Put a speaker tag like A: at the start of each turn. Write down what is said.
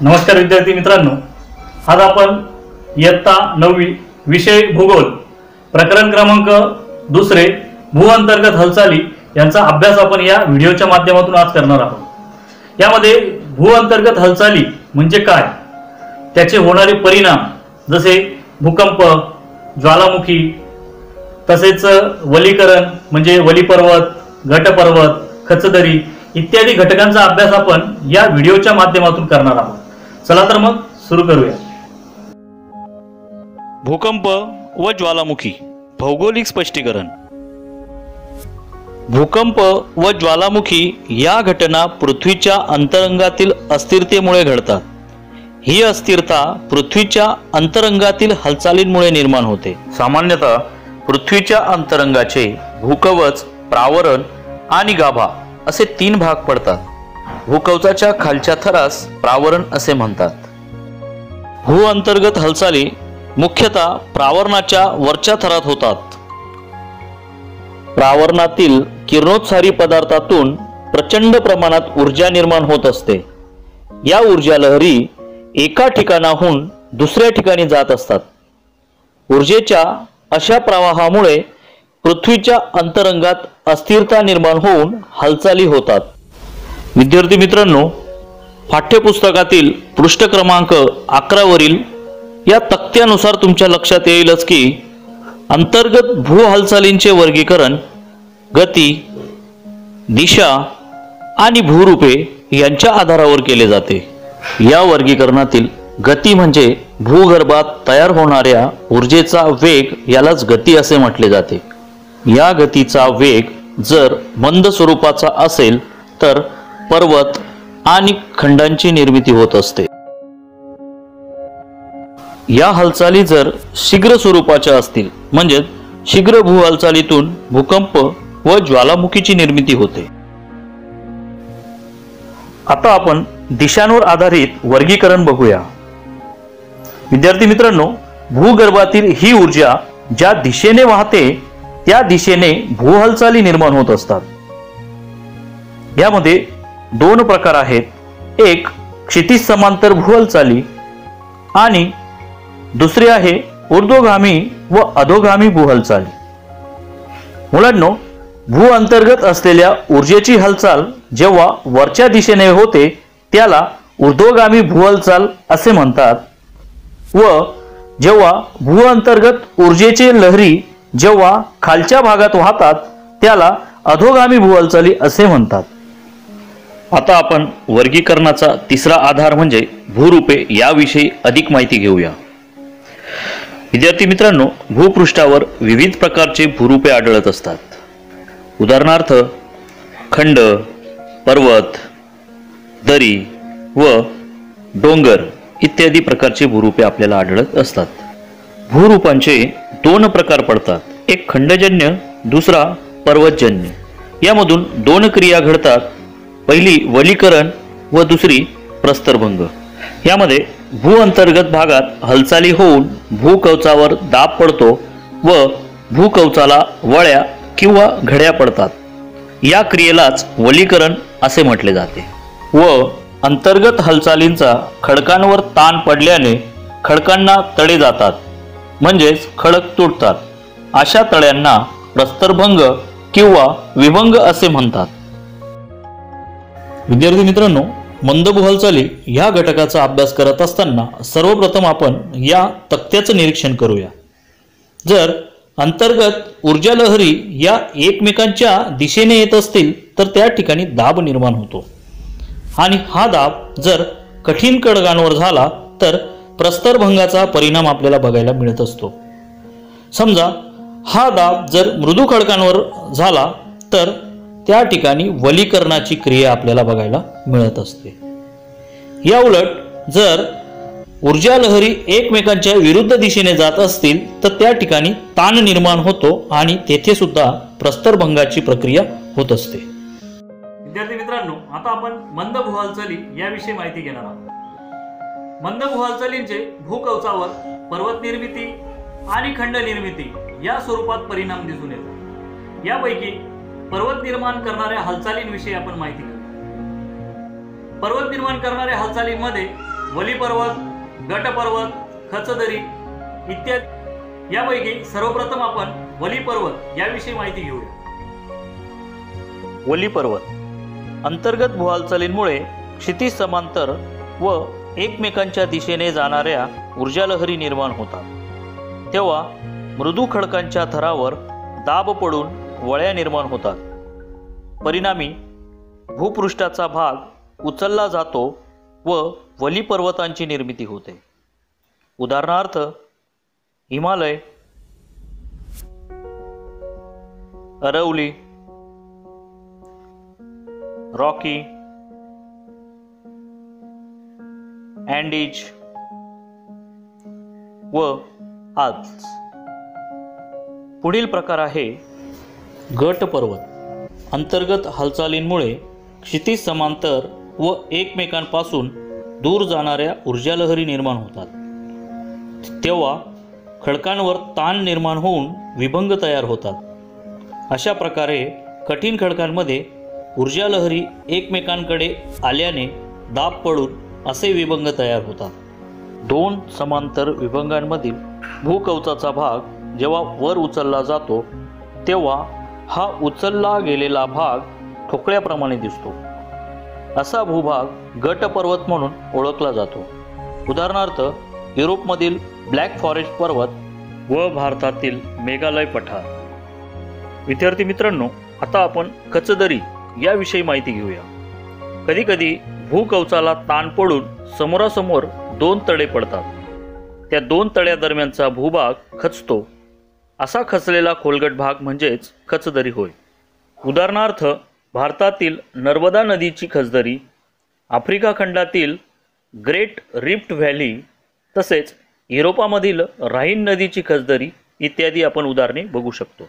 A: नमस्कार विद्यार्थी मित्रांनो. आज आपण इयत्ता नववी विषय भूगोल प्रकरण क्रमांक दुसरे भू अंतर्गत हालचाली यांचा अभ्यास आपण या व्हिडिओच्या माध्यमातून आज करणार आहोत. यामध्ये भू अंतर्गत हालचाली म्हणजे काय? त्याचे होणारे परिणाम जसे भूकंप ज्वालामुखी तसेच वलीकरण म्हणजे वलीपर्वत घटपर्वत खचदरी इत्यादी घटकांचा अभ्यास आपण या व्हिडिओच्या माध्यमातून करणार आहोत. चला तर मग सुरू करूया.
B: भूकंप व ज्वालामुखी भौगोलिक स्पष्टीकरण. भूकंप व ज्वालामुखी या घटना पृथ्वीच्या अंतरंगातील अस्थिरतेमुळे घडतात. ही अस्थिरता पृथ्वीच्या अंतरंगातील हालचालींमुळे निर्माण होते. सामान्यतः पृथ्वीच्या अंतरंगाचे भूकवच प्रावरण आणि गाभा असे तीन भाग पडतात. भूकवचाच्या खालच्या थरास प्रावरण असे म्हणतात. भू अंतर्गत हालचाली मुख्यतः प्रावरणाच्या वरच्या थरात होतात. प्रावरणातील किरणोत्सारी पदार्थातून प्रचंड प्रमाणात ऊर्जा निर्माण होत असते. या ऊर्जा लहरी एका ठिकाणाहून दुसऱ्या ठिकाणी जात असतात. ऊर्जेच्या अशा प्रवाहामुळे पृथ्वीच्या अंतरंगात अस्थिरता निर्माण होऊन हालचाली होतात. विद्यार्थी मित्रांनो पाठ्यपुस्तकातील पृष्ठ क्रमांक अकरावरील या तक्त्यानुसार तुमच्या लक्षात येईलच की अंतर्गत भू हालचालींचे वर्गीकरण गती दिशा आणि भूरूपे यांच्या आधारावर केले जाते. या वर्गीकरणातील गती म्हणजे भूगर्भात तयार होणाऱ्या ऊर्जेचा वेग यालाच गती असे म्हटले जाते. या गतीचा वेग जर मंद स्वरूपाचा असेल तर पर्वत आणि खंडांची निर्मिती होत असते. या हालचाली जर शीघ्र स्वरूपाच्या असतील म्हणजे शीघ्र भू हालचालीतून भूकंप व ज्वालामुखीची निर्मिती होते. आता आपण दिशांवर आधारित वर्गीकरण बघूया. विद्यार्थी मित्रांनो भूगर्भातील ही ऊर्जा ज्या दिशेने वाहते त्या दिशेने भू हालचाली निर्माण होत असतात. यामध्ये दोन प्रकार आहेत. एक क्षितिज समांतर भू आणि दुसरी आहे ऊर्ध्वगामी व अधोगामी भू मुलांनो भू अंतर्गत असलेल्या ऊर्जेची हालचाल जेव्हा वरच्या दिशेने होते त्याला ऊर्ध्वगामी भूहलचाल असे म्हणतात. व जेव्हा भू अंतर्गत ऊर्जेची लहरी जेव्हा खालच्या भागात वाहतात त्याला अधोगामी भूहलचाली असे म्हणतात. आता आपण वर्गीकरणाचा तिसरा आधार म्हणजे भूरूपे याविषयी अधिक माहिती घेऊया. विद्यार्थी मित्रांनो भूपृष्ठावर विविध प्रकारचे भूरूपे आढळत असतात. उदाहरणार्थ खंड पर्वत दरी व डोंगर इत्यादी प्रकारचे भूरूपे आपल्याला आढळत असतात. भूरूपांचे दोन प्रकार पडतात. एक खंडजन्य दुसरा पर्वतजन्य. यामधून दोन क्रिया घडतात. पहिली वलीकरण व दुसरी प्रस्तरभंग. यामध्ये भू अंतर्गत भागात हालचाली होऊन भूकवचावर दाब पडतो व भूकवचाला वळ्या किंवा घड्या पडतात. या क्रियेलाच वलीकरण असे म्हटले जाते व अंतर्गत हालचालींचा खडकांवर ताण पडल्याने खडकांना तडे जातात म्हणजेच खडक तुटतात. अशा तळ्यांना प्रस्तरभंग किंवा विभंग असे म्हणतात. विद्यार्थी मित्रांनो मंदबू हालचाली ह्या घटकाचा अभ्यास करत असताना सर्वप्रथम आपण या तक्त्याचं निरीक्षण करूया. जर अंतर्गत ऊर्जा लहरी या एकमेकांच्या दिशेने येत असतील तर त्या ठिकाणी दाब निर्माण होतो. आणि हा दाब जर कठीण कडगांवर झाला तर प्रस्तरभंगाचा परिणाम आपल्याला बघायला मिळत असतो. समजा हा दाब जर मृदू खडकांवर झाला तर त्या ठिकाणी वलीकरणाची क्रिया आपल्याला बघायला मिळत असते. या उलट जर ऊर्जा लहरी एकमेकांच्या विरुद्ध दिशेने जात असतील तर त्या ठिकाणी ताण निर्माण होतो आणि तेथे सुद्धा प्रस्तरभंगाची प्रक्रिया होत असते.
A: विद्यार्थी मित्रांनो आता आपण मंद भू हालचाली याविषयी माहिती घेणार आहोत. मंद भू हालचालींचे भूकवचावर पर्वत निर्मिती आणि खंड निर्मिती या स्वरूपात परिणाम दिसून येतात. यापैकी पर्वत निर्माण करणाऱ्या हालचालींविषयी आपण माहिती घेऊ. पर्वत निर्माण करणाऱ्या हालचालींमध्ये वली पर्वत गट पर्वत खचदरी इत्यादी. यापैकी सर्वप्रथम आपण वली पर्वत याविषयी माहिती घेऊया.
B: वली पर्वत अंतर्गत भूहालचालींमुळे क्षितिज समांतर व एकमेकांच्या दिशेने जाणाऱ्या ऊर्जालहरी निर्माण होतात. तेव्हा मृदू खडकांच्या थरावर दाब पडून वळ्या निर्माण होतात. परिणामी भूपृष्ठाचा भाग उचलला जातो व वली पर्वतांची निर्मिती होते. उदाहरणार्थ हिमालय अरवली रॉकी अँडीज व आज पुढील प्रकार आहे गट पर्वत अंतर्गत हालचालींमुळे क्षितिज समांतर व एकमेकांपासून दूर जाणाऱ्या ऊर्जालहरी निर्माण होतात. तेव्हा खडकांवर ताण निर्माण होऊन विभंग तयार होतात. अशा प्रकारे कठीण खडकांमध्ये ऊर्जालहरी एकमेकांकडे आल्याने दाब पडून असे विभंग तयार होतात. दोन समांतर विभंगांमधील भूकवचाचा भाग जेव्हा वर उचलला जातो तेव्हा हा उचलला गेलेला भाग ठोकळ्याप्रमाणे दिसतो. असा भूभाग गट पर्वत म्हणून ओळखला जातो. उदाहरणार्थ युरोपमधील ब्लॅक फॉरेस्ट पर्वत व भारतातील मेघालय पठार. विद्यार्थी मित्रांनो आता आपण कचदरी याविषयी माहिती घेऊया. कधीकधी भूकवचाला ताण पडून समोरासमोर दोन तळे पडतात. त्या दोन तळ्यादरम्यानचा भूभाग खचतो. असा खचलेला खोलगट भाग म्हणजेच खचदरी होय. उदाहरणार्थ भारतातील नर्मदा नदीची खचदरी आफ्रिका खंडातील ग्रेट रिफ्ट व्हॅली तसेच युरोपामधील राहीन नदीची खचदरी इत्यादी आपण उदाहरणे बघू शकतो.